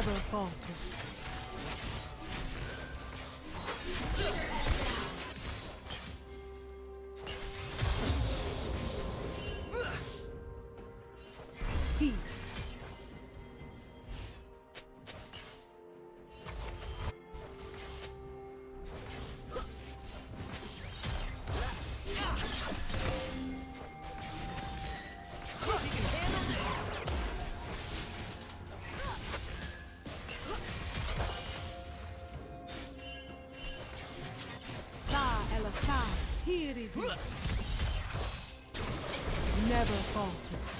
never falter. Never falter.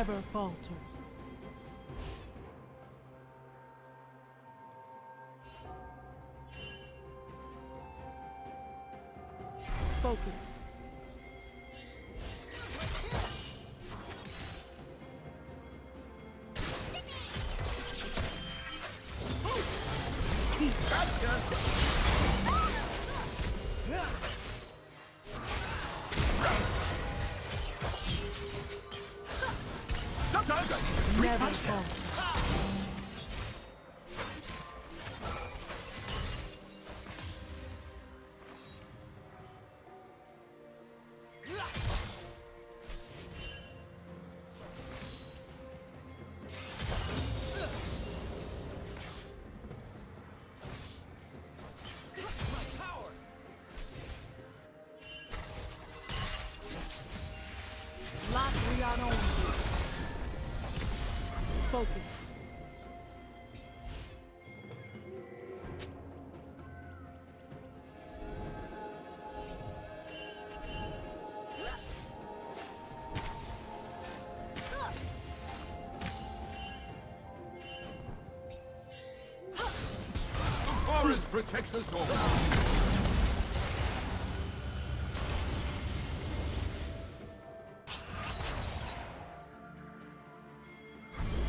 Never falter. Focus. Forest protects us all.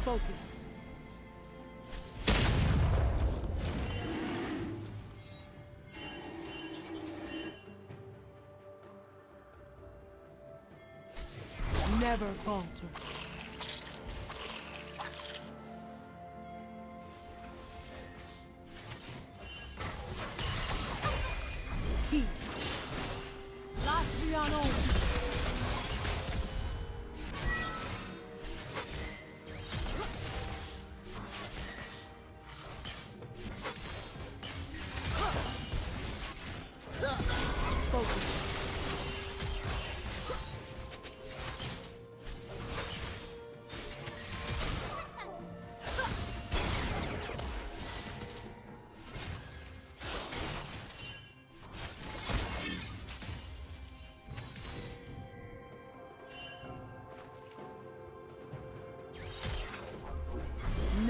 Focus. Never falter.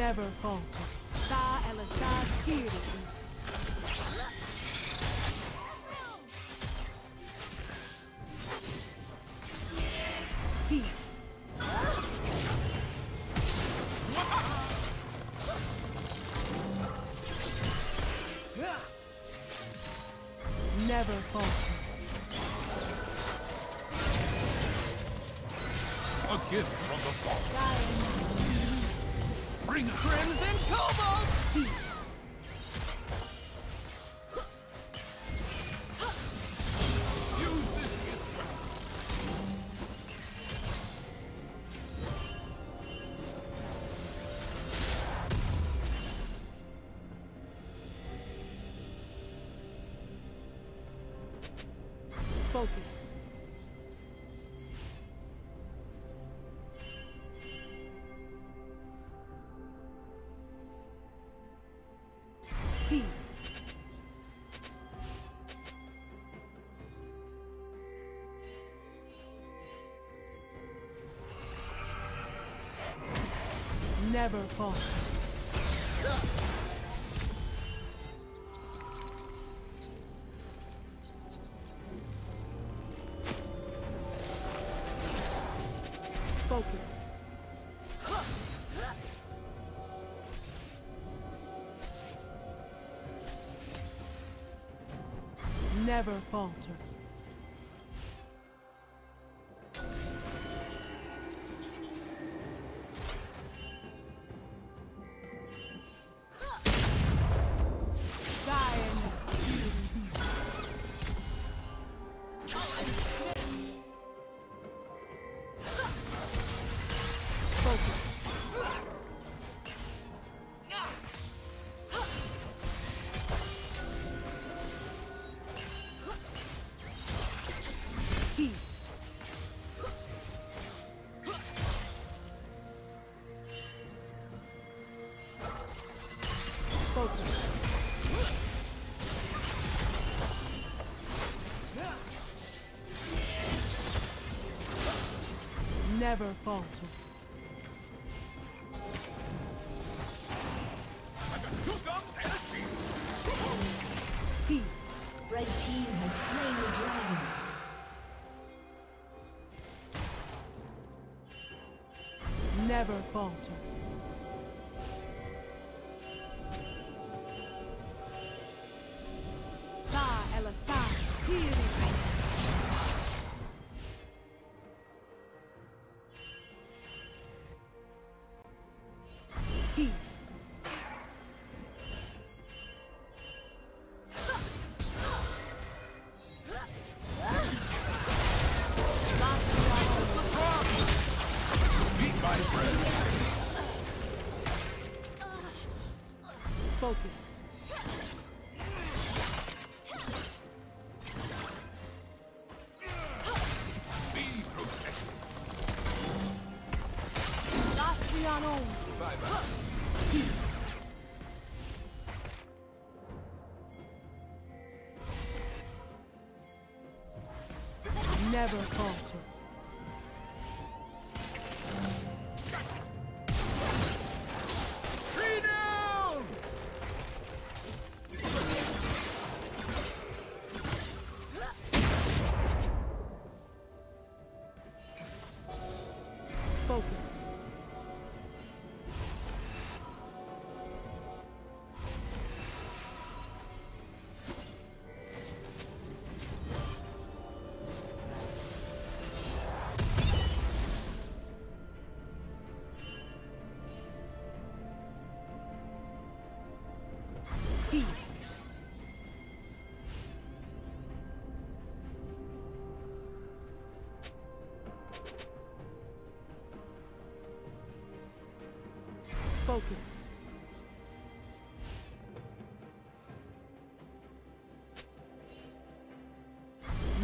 Never falter. Sa el Assad here. Peace. Never falter. A gift from the fall. Bring. Crimson Cobalt! Never falter. Focus. Never falter. Never falter. Never falter. Focus.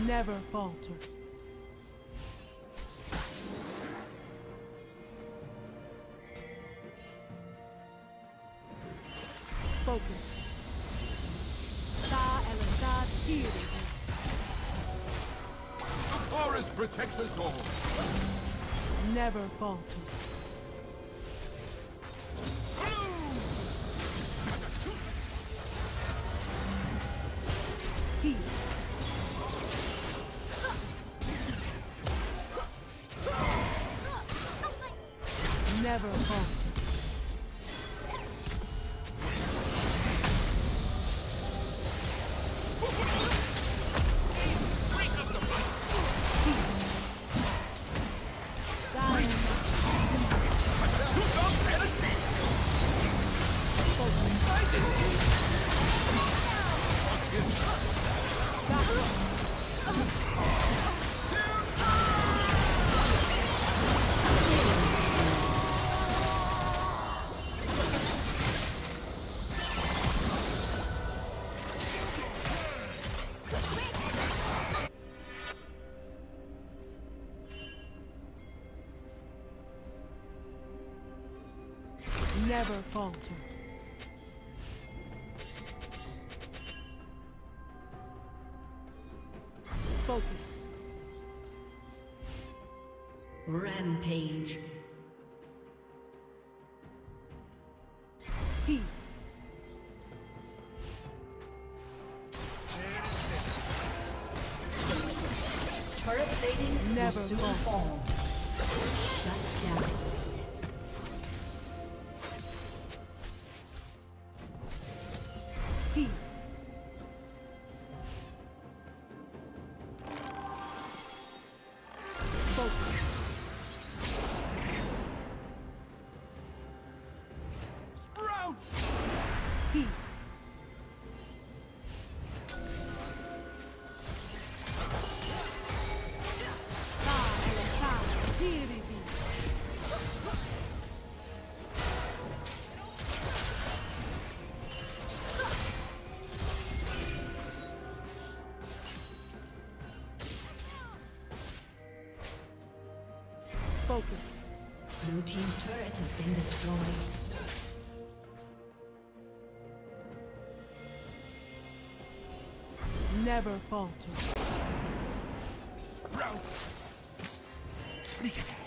Never falter. Focus. Sa Elasad healing. The forest protects us all. Never falter. Never falter. Never falter. Focus. Rampage. Focus. Blue team's turret has been destroyed. Never falter. Sprout! Sneak attack!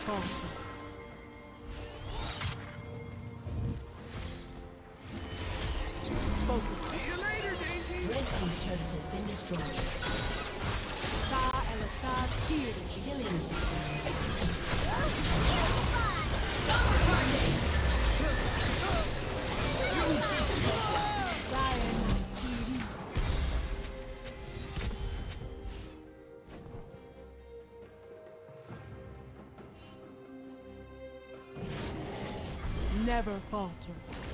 Falter. Focus. See you later, Daisy! Red team's turret has been destroyed. Never falter.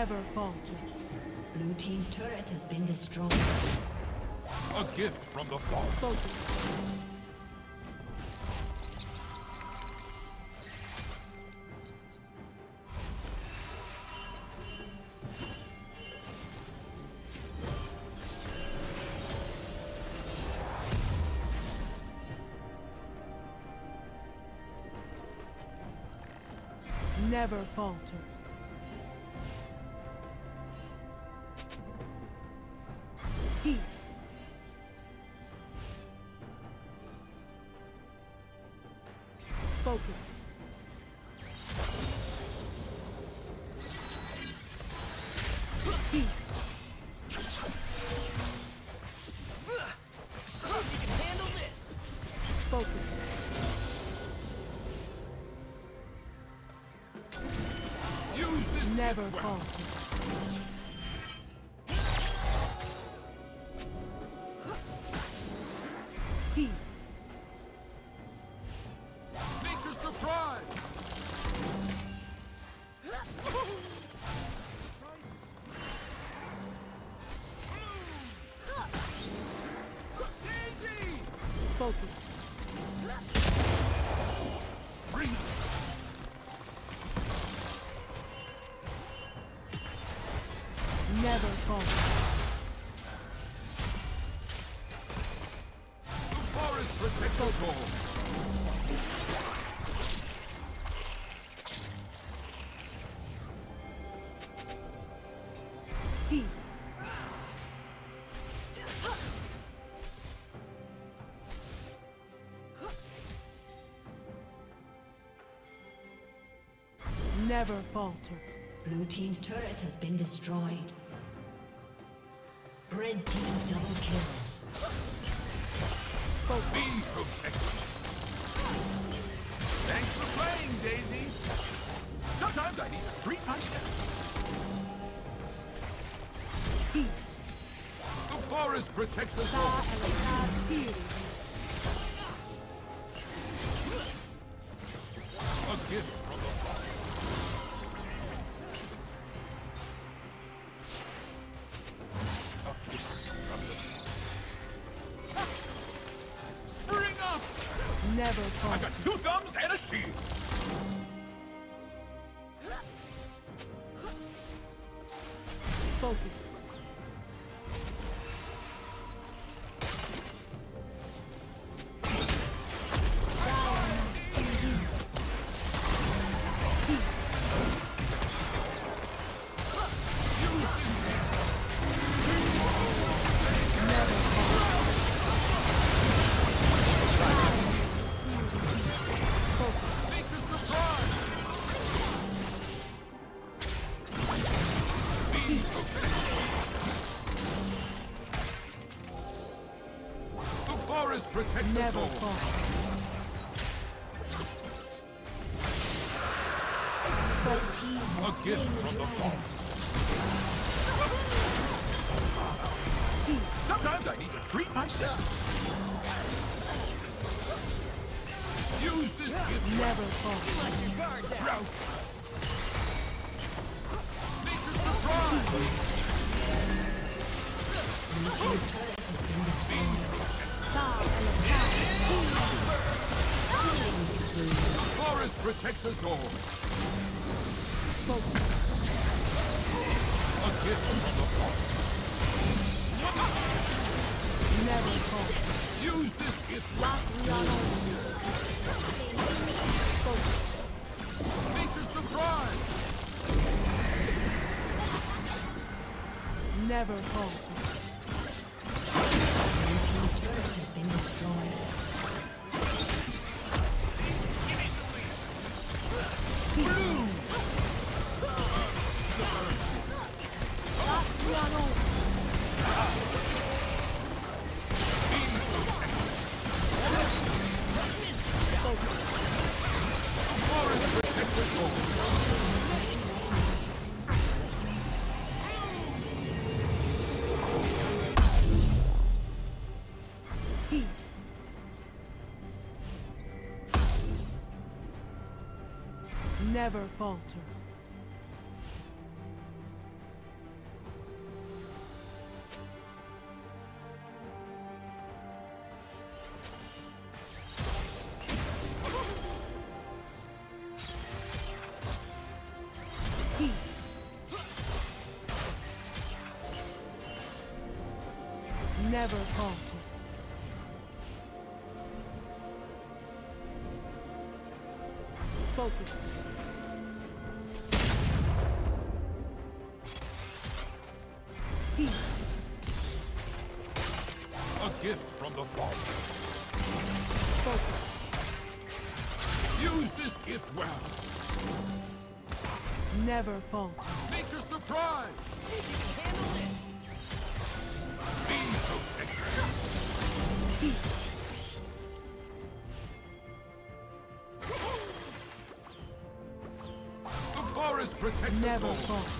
Never falter. Blue team's turret has been destroyed. A gift from the fall. Focus. Never falter. Never falter. never falter. Blue Team's turret has been destroyed. Red Team double kill. Protected. Thanks for playing, Daisy. Sometimes I need treat myself. Peace. The forest protects us all. Use this gift Never falter. route. Make a surprise. Sa The forest protects us all. Focus. A gift from the Father. Use this gift Lock. Focus. Make surprise. Never falter. Blue Team's turret has been destroyed. Lock Never falter. Peace. Never falter. Never falter. Make a surprise. Peace. The forest protects Never us all. falter.